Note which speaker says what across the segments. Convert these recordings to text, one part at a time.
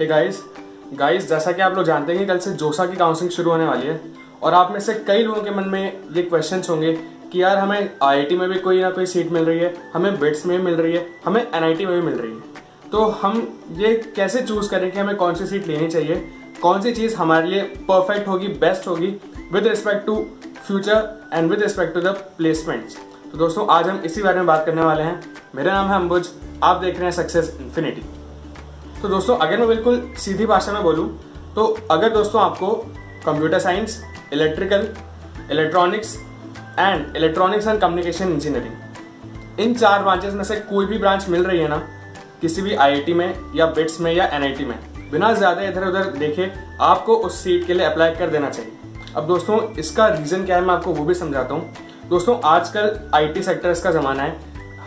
Speaker 1: Hey guys guys जैसा कि आप लोग जानते हैं कि कल से जोसा की काउंसलिंग शुरू होने वाली है और आप में से कई लोगों के मन में ये क्वेश्चन होंगे कि यार हमें आई में भी कोई ना कोई सीट मिल रही है, हमें बिट्स में भी मिल रही है, हमें एनआईटी में भी मिल रही है। तो हम ये कैसे चूज़ करें कि हमें कौन सी सीट लेनी चाहिए, कौन सी चीज़ हमारे लिए परफेक्ट होगी बेस्ट होगी with respect to future and with respect to the placements तो दोस्तों, आज हम इसी बारे में बात करने वाले हैं। मेरा नाम है अंबुज, आप देख रहे हैं सक्सेस इन्फिनिटी तो दोस्तों, अगर मैं बिल्कुल सीधी भाषा में बोलूँ तो अगर दोस्तों आपको computer science electrical electronics and electronics and communication engineering इन चार ब्रांचेस में से कोई भी ब्रांच मिल रही है ना, किसी भी आईआईटी में या बिट्स में या एनआईटी में, बिना ज़्यादा इधर उधर देखे आपको उस सीट के लिए अप्लाई कर देना चाहिए। अब दोस्तों, इसका रीज़न क्या है मैं आपको वो भी समझाता हूँ। दोस्तों, आजकल आईटी सेक्टर्स का ज़माना है,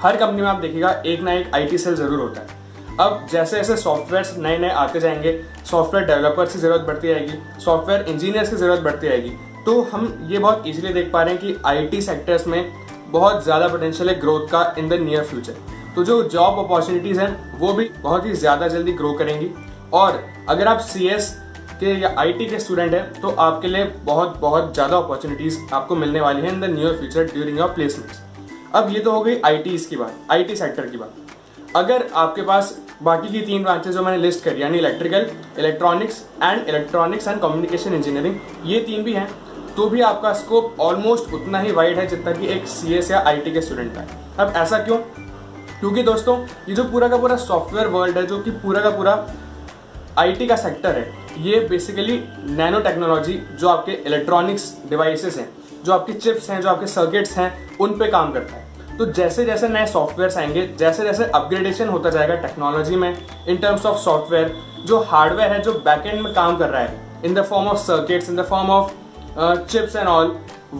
Speaker 1: हर कंपनी में आप देखिएगा, एक ना एक आईटी सेल ज़रूर होता है। अब जैसे जैसे सॉफ्टवेयर नए नए आते जाएँगे सॉफ्टवेयर डेवलपर्स की ज़रूरत बढ़ती जाएगी सॉफ्टवेयर इंजीनियर्स की ज़रूरत बढ़ती जाएगी तो हम ये बहुत ईजिली देख पा रहे हैं कि आईटी सेक्टर्स में बहुत ज़्यादा पोटेंशियल है ग्रोथ का इन द नियर फ्यूचर तो जो जॉब अपॉर्चुनिटीज़ हैं, वो भी बहुत ही ज़्यादा जल्दी ग्रो करेंगी। और अगर आप सीएस के या आईटी के स्टूडेंट हैं तो आपके लिए बहुत बहुत ज़्यादा अपॉर्चुनिटीज़ आपको मिलने वाली हैं in the near future during your placements अब ये तो हो गई आई की बात आईटी सेक्टर की बात। अगर आपके पास बाकी की तीन ब्रांचेस जो मैंने लिस्ट करी यानी electrical electronics and electronics and communication engineering ये तीन भी हैं तो भी आपका स्कोप ऑलमोस्ट उतना ही वाइड है जितना कि एक सीएस या आईटी के स्टूडेंट का अब ऐसा क्यों? क्योंकि दोस्तों, ये जो पूरा का पूरा सॉफ्टवेयर वर्ल्ड है, जो कि पूरा का पूरा आईटी का सेक्टर है, ये बेसिकली नैनो टेक्नोलॉजी जो आपके इलेक्ट्रॉनिक्स डिवाइसेस हैं, जो आपके चिप्स हैं, जो आपके सर्किट्स हैं, उन पे काम करता है। तो जैसे जैसे नए सॉफ्टवेयर आएँगे, जैसे जैसे अपग्रेडेशन होता जाएगा टेक्नोलॉजी में इन टर्म्स ऑफ़ सॉफ्टवेयर जो हार्डवेयर है, जो बैकएंड में काम कर रहा है in the form of circuits in the form of chips and all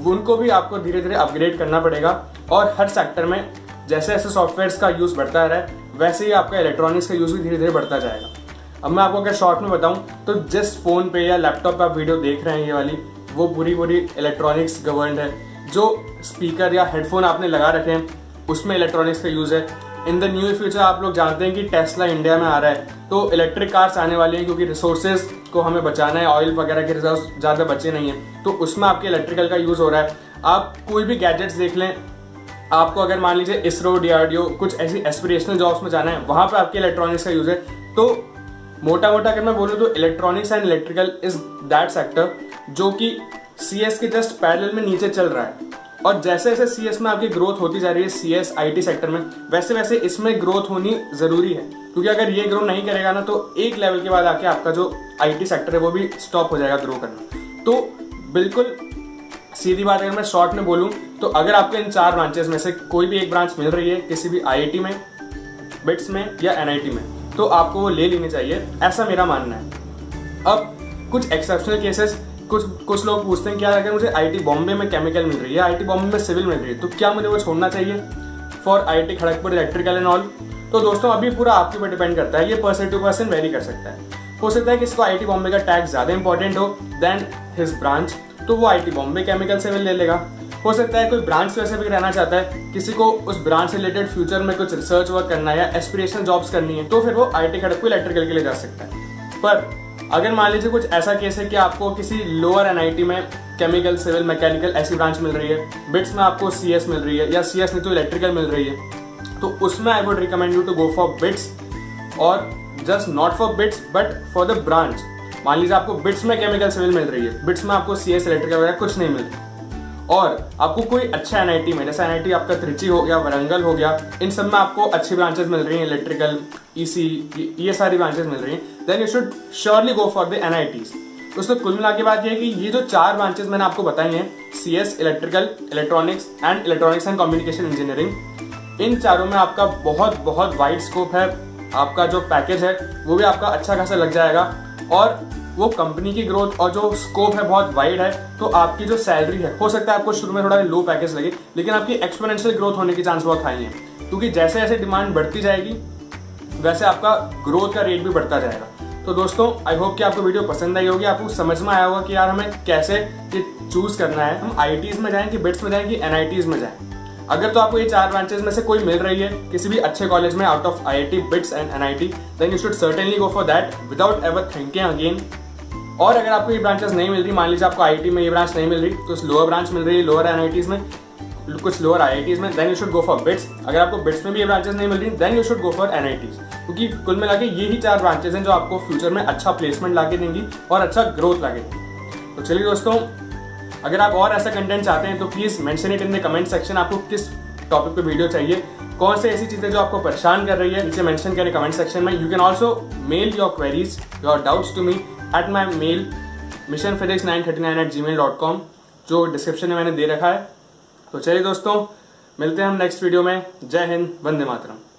Speaker 1: उनको भी आपको धीरे धीरे अपग्रेड करना पड़ेगा। और हर सेक्टर में जैसे जैसे सॉफ्टवेयर का यूज़ बढ़ता रहा है, वैसे ही आपका इलेक्ट्रॉनिक्स का यूज़ भी धीरे धीरे बढ़ता जाएगा। अब मैं आपको अगर शॉर्ट में बताऊँ तो जिस फ़ोन पे या लैपटॉप पे आप वीडियो देख रहे हैं, ये वाली, वो पूरी पूरी इलेक्ट्रॉनिक्स गवर्नड है। जो स्पीकर या हेडफोन आपने लगा रखे हैं, उसमें इलेक्ट्रॉनिक्स का यूज़ है। इन द न्यू फ्यूचर आप लोग जानते हैं कि टेस्ला इंडिया में आ रहा है। तो इलेक्ट्रिक कार्स आने वाली हैं क्योंकि रिसोर्सेज को हमें बचाना है ऑयल वगैरह के रिज़र्व ज़्यादा बचे नहीं है। तो उसमें आपके इलेक्ट्रिकल का यूज़ हो रहा है। आप कोई भी गैजेट्स देख लें, आपको अगर मान लीजिए इसरो डीआरडीओ कुछ ऐसी एस्पिरेशनल जॉब्स में जाना है, वहाँ पर आपके इलेक्ट्रॉनिक्स का यूज़ है। तो मोटा मोटा अगर मैं बोलूँ तो electronics and electrical is that sector जो कि सीएस के जस्ट पैरेलल में नीचे चल रहा है। और जैसे जैसे सीएस में आपकी ग्रोथ होती जा रही है सी एस सेक्टर में, वैसे वैसे इसमें ग्रोथ होनी ज़रूरी है। क्योंकि अगर ये ग्रो नहीं करेगा ना तो एक लेवल के बाद आके आपका जो आई टी सेक्टर है, वो भी स्टॉप हो जाएगा ग्रो करना। तो बिल्कुल सीधी बात अगर मैं शॉर्ट में बोलूँ तो अगर आपको इन चार ब्रांचेस में से कोई भी एक ब्रांच मिल रही है, किसी भी आईआईटी में बिट्स में या एनआईटी में तो आपको वो ले लेनी चाहिए। ऐसा मेरा मानना है। अब कुछ एक्सेप्शनल केसेस कुछ कुछ लोग पूछते हैं कि यार अगर मुझे आईटी बॉम्बे में केमिकल मिल रही है? आईटी बॉम्बे में सिविल मिल रही है तो क्या मुझे वो छोड़ना चाहिए for IT Kharagpur electrical and all तो दोस्तों, अभी पूरा आपके ऊपर डिपेंड करता है, ये पर्सन टू पर्सन वेरी कर सकता है। हो सकता है कि इसको आईटी बॉम्बे का टैक्स ज़्यादा इंपॉर्टेंट हो देन हिज ब्रांच तो वो आईटी बॉम्बे केमिकल सिविल ले लेगा। हो सकता है कोई ब्रांच स्पेसिफिक रहना चाहता है, किसी को उस ब्रांच से रिलेटेड फ्यूचर में कुछ रिसर्च वर्क करना है या एस्पिरेशनल जॉब्स करनी है तो फिर वो आई टी इलेक्ट्रिकल के लिए जा सकता है। पर अगर मान लीजिए कुछ ऐसा केस है कि आपको किसी लोअर एनआईटी में केमिकल सिविल मैकेनिकल ऐसी ब्रांच मिल रही है बिट्स में आपको सीएस मिल रही है या सीएस नहीं तो इलेक्ट्रिकल मिल रही है तो उसमें I would recommend you to go for BITS और just not for BITS but for the branch मान लीजिए आपको बिट्स में केमिकल सिविल मिल रही है बिट्स में आपको सी एस इलेक्ट्रिकल वगैरह कुछ नहीं मिल रही। और आपको कोई अच्छा एनआईटी में जैसे एनआईटी आपका त्रिची हो गया, वरंगल हो गया, इन सब में आपको अच्छी ब्रांचेस मिल रही हैं इलेक्ट्रिकल ईसी ये सारी ब्रांचेस मिल रही हैं then you should surely go for the N I Ts दोस्तों, कुल मिला के बात यह है कि ये जो चार ब्रांचेस मैंने आपको बताई हैं C S electrical electronics and electronics and communication engineering इन चारों में आपका बहुत बहुत वाइड स्कोप है, आपका जो पैकेज है, वो भी आपका अच्छा खासा लग जाएगा और वो कंपनी की ग्रोथ और जो स्कोप है बहुत वाइड है तो आपकी जो सैलरी है, हो सकता है आपको शुरू में थोड़ा लो पैकेज लगे, लेकिन आपकी एक्सपोनेंशियल ग्रोथ होने की चांस बहुत हाई है। क्योंकि जैसे जैसे डिमांड बढ़ती जाएगी, वैसे आपका ग्रोथ का रेट भी बढ़ता जाएगा। तो दोस्तों आई होप कि आपको वीडियो पसंद आई होगी, आपको समझ में आया होगा कि यार हमें कैसे ये चूज़ करना है। हम आई में जाएँ कि बिट्स में जाएँ कि एन में जाएँ? अगर तो आपको ये चार ब्रांचेस में से कोई मिल रही है, किसी भी अच्छे कॉलेज में out of I I T BITS and N I T then you should certainly go for that without ever thinking again और अगर आपको ये ब्रांचेस नहीं मिल रही, मान लीजिए आपको आई में ये ब्रांच नहीं मिल रही तो लोअर ब्रांच मिल रही है लोअर एन में, कुछ लोअर आई में then you should go for BITS अगर आपको बिट्स में भी ये ब्रांचेस नहीं मिल रही then you should go for N क्योंकि कुल मिला के यही चार ब्रांचेस हैं जो आपको फ्यूचर में अच्छा प्लेसमेंट ला देंगी और अच्छा ग्रोथ ला देंगी. तो चलिए दोस्तों, अगर आप और ऐसा कंटेंट चाहते हैं तो please mention it in the comment section आपको किस टॉपिक पे वीडियो चाहिए? कौन से ऐसी चीज़ें जो आपको परेशान कर रही है? नीचे मेंशन करें कमेंट सेक्शन में. You can also mail your queries your doubts to me at my mail mission physics nine thirty nine at G mail dot com जो डिस्क्रिप्शन में मैंने दे रखा है। तो चलिए दोस्तों, मिलते हैं हम नेक्स्ट वीडियो में। जय हिंद, वंदे मातरम।